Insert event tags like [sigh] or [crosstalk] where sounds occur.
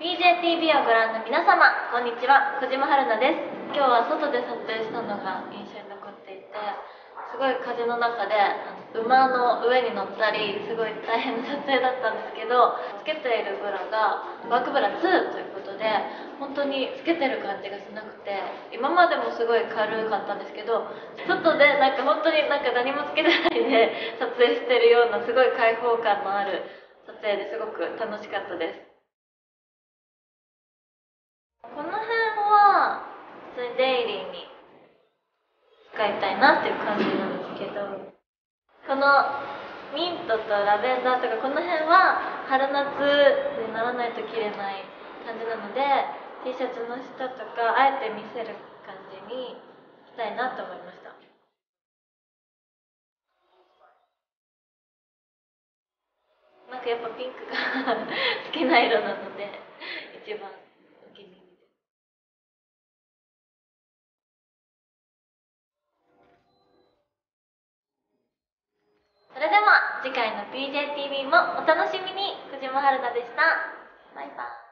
PJTV をご覧の皆様こんにちは。小島春菜です。今日は外で撮影したのが印象に残っていてすごい風の中で馬の上に乗ったりすごい大変な撮影だったんですけどつけているブラがワークブラ2ということで本当につけてる感じがしなくて今までもすごい軽かったんですけど外でなんか本当になんか何もつけてないで撮影してるようなすごい開放感のある撮影ですごく楽しかったですこの辺は普通にデイリーにいたいなっていう感じなんですけどこのミントとラベンダーとかこの辺は春夏にならないと着れない感じなので T シャツの下とかあえて見せる感じにしたいなと思いました。なんかやっぱピンクが [laughs] 好きな色なので一番次回の BJTV もお楽しみに。藤間春菜でした。バイバイ。